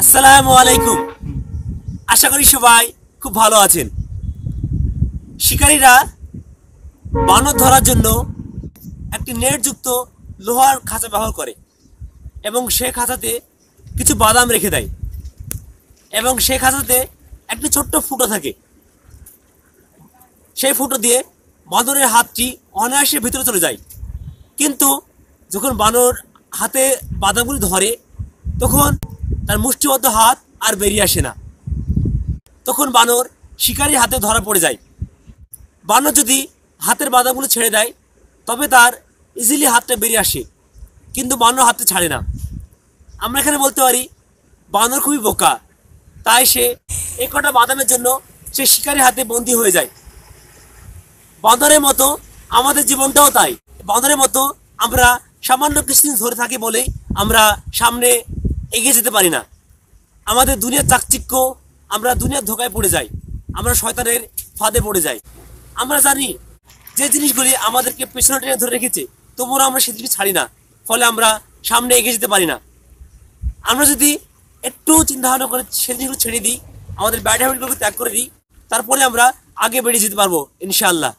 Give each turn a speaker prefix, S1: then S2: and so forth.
S1: আসসালামু আলাইকুম। আশা করি সবাই খুব ভালো আছেন। শিকারীরা বানর ধরার জন্য একটি নেটযুক্ত লোহার খাঁচা ব্যবহার করে এবং সে খাঁচাতে কিছু বাদাম রেখে দেয় এবং সে খাঁচাতে একটি ছোট্ট ফুটো থাকে। সেই ফুটো দিয়ে বানরের হাতটি অনায়াসে ভিতরে চলে যায়। কিন্তু যখন বানর হাতে বাদামগুলি ধরে, তখন তার মুষ্টিবদ্ধ হাত আর বেরিয়ে আসে না। তখন বানর শিকারীর হাতে ধরা পড়ে যায়। বানর যদি হাতের বাদামগুলো ছেড়ে দেয়, তবে তার ইজিলি হাতটা বেরিয়ে আসে। কিন্তু বানর হাতে ছাড়ে না। আমরা এখানে বলতে পারি, বানর খুবই বোকা। তাই সে এই কটা বাদামের জন্য সে শিকারীর হাতে বন্দী হয়ে যায়। বাঁদরের মতো আমাদের জীবনটাও তাই। বাঁদরের মতো আমরা সামান্য কিছুদিন ধরে থাকি বলেই আমরা সামনে এগিয়ে যেতে পারি না। আমাদের দুনিয়ার চাকচিক্য, আমরা দুনিয়ার ধোকায় পড়ে যাই। আমরা শয়তানের ফাঁদে পড়ে যাই। আমরা জানি যে জিনিসগুলি আমাদেরকে পেছনে টেনে ধরে রেখেছে, তবুও আমরা সেগুলি ছাড়ি না। ফলে আমরা সামনে এগিয়ে যেতে পারি না। আমরা যদি একটু চিন্তা ভাবনা করে সে জিনিসগুলো ছেড়ে দিই, আমাদের ব্যাড হ্যাবিটগুলোকে ত্যাগ করে দিই, তারপরে আমরা আগে বেরিয়ে যেতে পারব, ইনশাআল্লাহ।